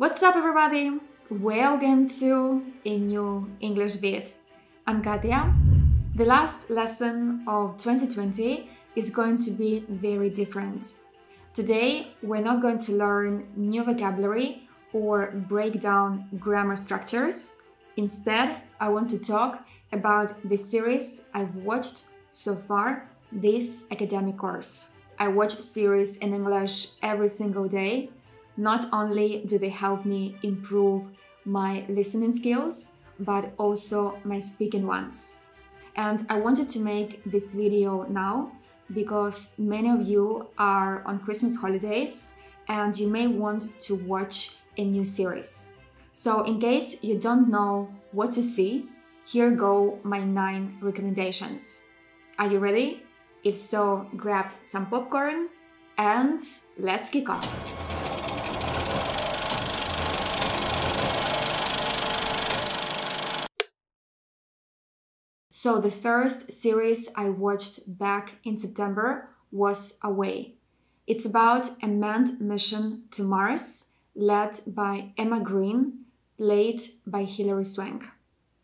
What's up, everybody? Welcome to a new English bit. I'm Katia. The last lesson of 2020 is going to be very different. Today, we're not going to learn new vocabulary or break down grammar structures. Instead, I want to talk about the series I've watched so far this academic course. I watch series in English every single day not only do they help me improve my listening skills, but also my speaking ones. And I wanted to make this video now because many of you are on Christmas holidays and you may want to watch a new series. So, in case you don't know what to see, here go my nine recommendations. Are you ready? If so, grab some popcorn and let's kick off. So the first series I watched back in September was Away. It's about a manned mission to Mars led by Emma Green, played by Hilary Swank.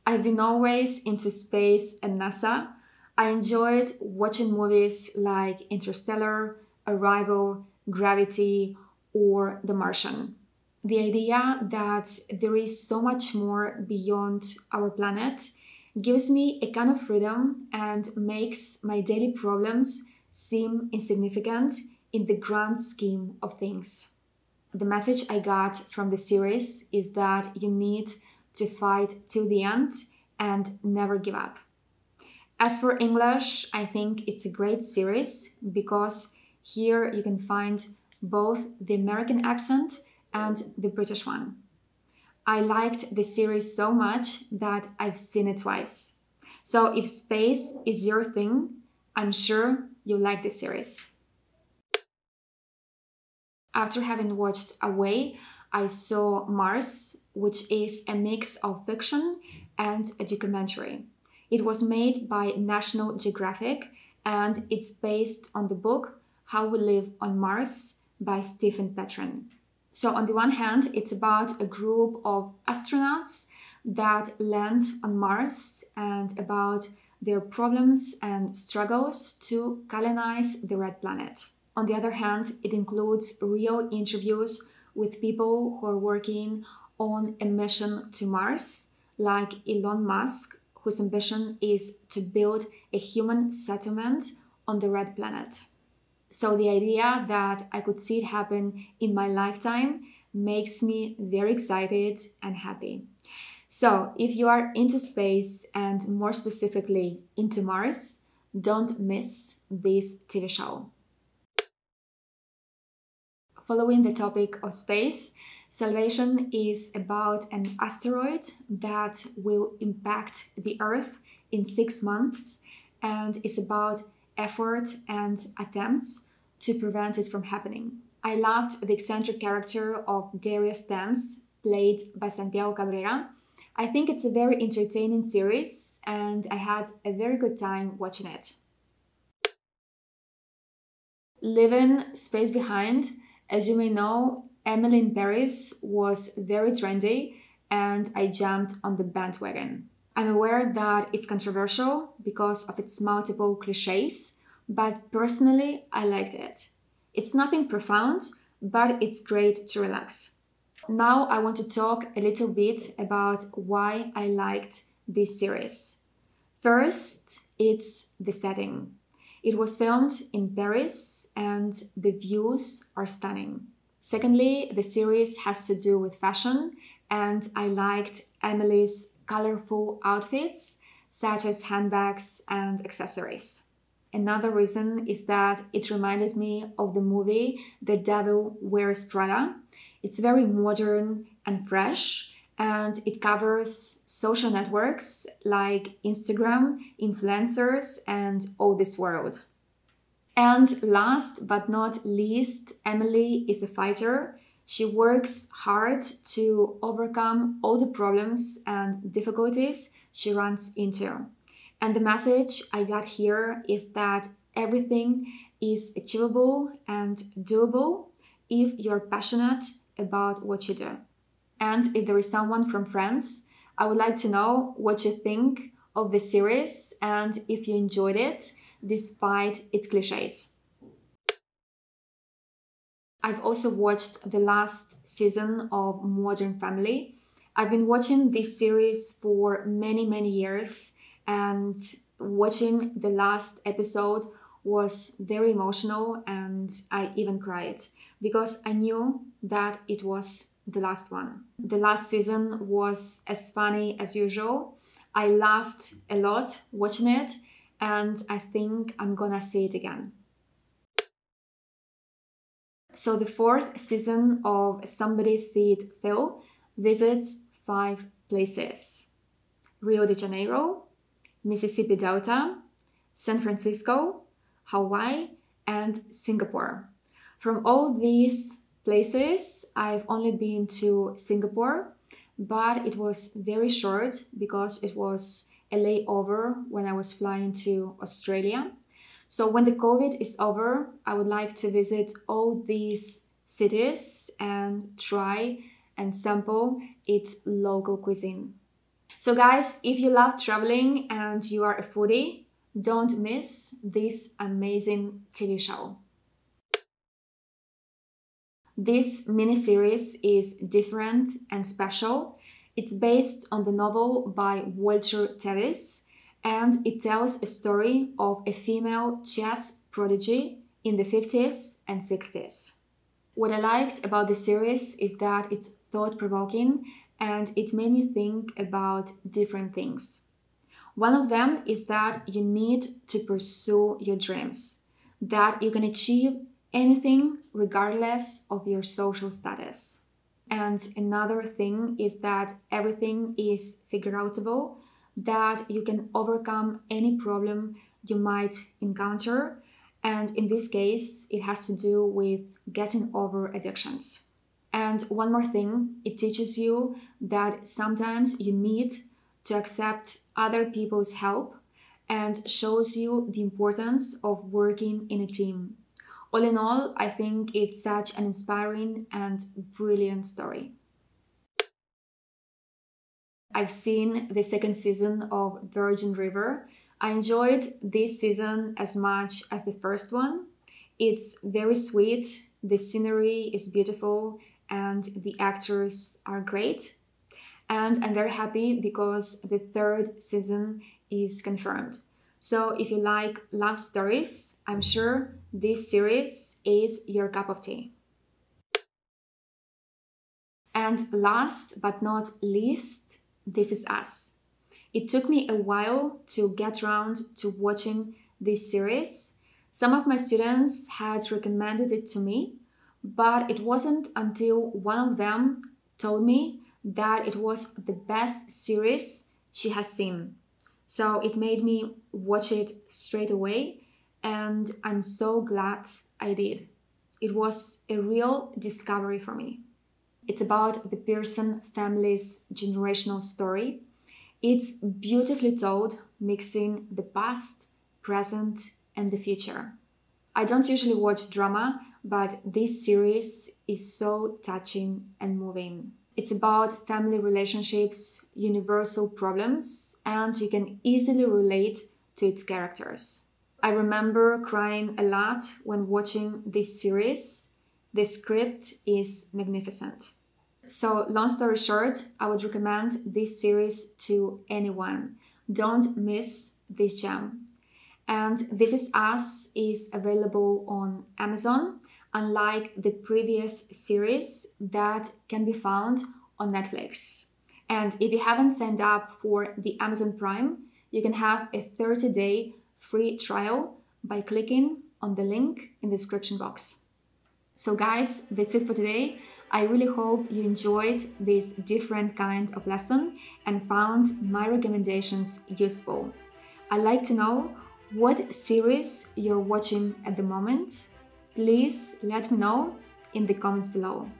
I've been always into space and NASA. I enjoyed watching movies like Interstellar, Arrival, Gravity, or The Martian. The idea that there is so much more beyond our planet gives me a kind of freedom and makes my daily problems seem insignificant in the grand scheme of things. The message I got from the series is that you need to fight till the end and never give up. As for English, I think it's a great series because here you can find both the American accent and the British one. I liked the series so much that I've seen it twice. So if space is your thing, I'm sure you'll like this series. After having watched Away, I saw Mars, which is a mix of fiction and a documentary. It was made by National Geographic and it's based on the book How We Live on Mars by Stephen Petranek. So, on the one hand, it's about a group of astronauts that land on Mars and about their problems and struggles to colonize the red planet. On the other hand, it includes real interviews with people who are working on a mission to Mars, like Elon Musk, whose ambition is to build a human settlement on the red planet. So the idea that I could see it happen in my lifetime makes me very excited and happy. So, if you are into space and more specifically into Mars, don't miss this TV show. Following the topic of space, Salvation is about an asteroid that will impact the Earth in six months and is about effort and attempts to prevent it from happening. I loved the eccentric character of Darius Tanz, played by Santiago Cabrera. I think it's a very entertaining series, and I had a very good time watching it. Leaving Space Behind, as you may know, Emily in Paris was very trendy, and I jumped on the bandwagon. I'm aware that it's controversial because of its multiple cliches, but personally, I liked it. It's nothing profound, but it's great to relax. Now, I want to talk a little bit about why I liked this series. First, it's the setting. It was filmed in Paris and the views are stunning. Secondly, the series has to do with fashion, and I liked Emily's colorful outfits, such as handbags and accessories. Another reason is that it reminded me of the movie The Devil Wears Prada. It's very modern and fresh, and it covers social networks like Instagram, influencers, and all this world. And last but not least, Emily is a fighter she works hard to overcome all the problems and difficulties she runs into. And the message I got here is that everything is achievable and doable if you're passionate about what you do. And if there is someone from France, I would like to know what you think of the series and if you enjoyed it despite its cliches. I've also watched the last season of Modern Family. I've been watching this series for many, many years, and watching the last episode was very emotional, and I even cried because I knew that it was the last one. The last season was as funny as usual. I laughed a lot watching it, and I think I'm gonna see it again. So, the fourth season of Somebody Feed Phil visits five places Rio de Janeiro, Mississippi Delta, San Francisco, Hawaii, and Singapore. From all these places, I've only been to Singapore, but it was very short because it was a layover when I was flying to Australia. So when the COVID is over, I would like to visit all these cities and try and sample its local cuisine. So, guys, if you love traveling and you are a foodie, don't miss this amazing TV show. This mini series is different and special. It's based on the novel by Walter Tevis and it tells a story of a female chess prodigy in the 50s and 60s. What I liked about the series is that it's thought provoking and it made me think about different things. One of them is that you need to pursue your dreams, that you can achieve anything regardless of your social status. And another thing is that everything is figure outable that you can overcome any problem you might encounter. And in this case, it has to do with getting over addictions. And one more thing, it teaches you that sometimes you need to accept other people's help and shows you the importance of working in a team. All in all, I think it's such an inspiring and brilliant story. I've seen the second season of Virgin River. I enjoyed this season as much as the first one. It's very sweet, the scenery is beautiful, and the actors are great. And I'm very happy because the third season is confirmed. So if you like love stories, I'm sure this series is your cup of tea. And last but not least, this Is Us. It took me a while to get around to watching this series. Some of my students had recommended it to me, but it wasn't until one of them told me that it was the best series she has seen. So it made me watch it straight away, and I'm so glad I did. It was a real discovery for me. It's about the Pearson family's generational story. It's beautifully told, mixing the past, present, and the future. I don't usually watch drama, but this series is so touching and moving. It's about family relationships, universal problems, and you can easily relate to its characters. I remember crying a lot when watching this series. The script is magnificent. So, long story short, I would recommend this series to anyone. Don't miss this gem. And This Is Us is available on Amazon, unlike the previous series that can be found on Netflix. And if you haven't signed up for the Amazon Prime, you can have a 30 day free trial by clicking on the link in the description box. So, guys, that's it for today. I really hope you enjoyed this different kind of lesson and found my recommendations useful. I'd like to know what series you're watching at the moment. Please let me know in the comments below.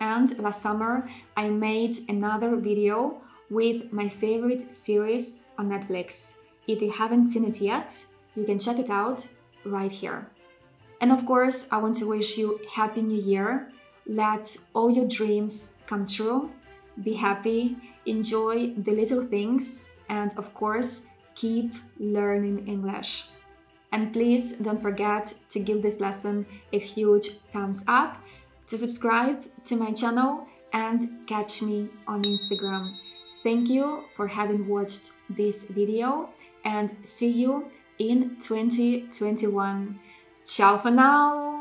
And last summer, I made another video with my favorite series on Netflix. If you haven't seen it yet, you can check it out right here. And of course, I want to wish you Happy New Year let all your dreams come true. Be happy, enjoy the little things, and of course, keep learning English. And please don't forget to give this lesson a huge thumbs up, to subscribe to my channel, and catch me on Instagram. Thank you for having watched this video and see you in 2021. Ciao for now!